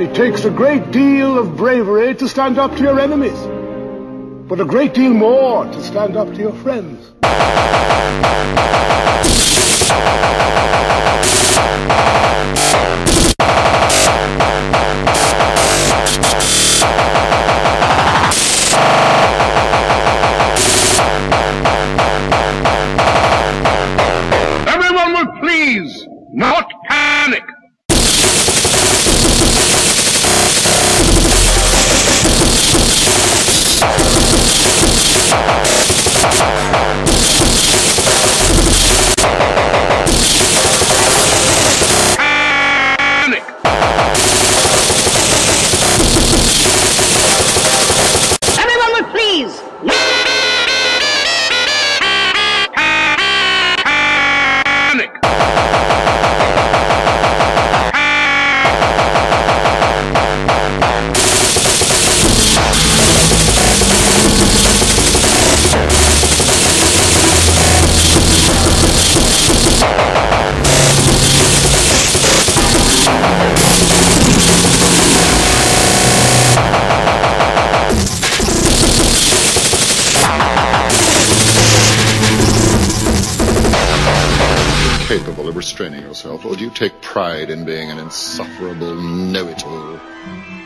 It takes a great deal of bravery to stand up to your enemies, but a great deal more to stand up to your friends. Everyone will please not of restraining yourself, or do you take pride in being an insufferable know-it-all?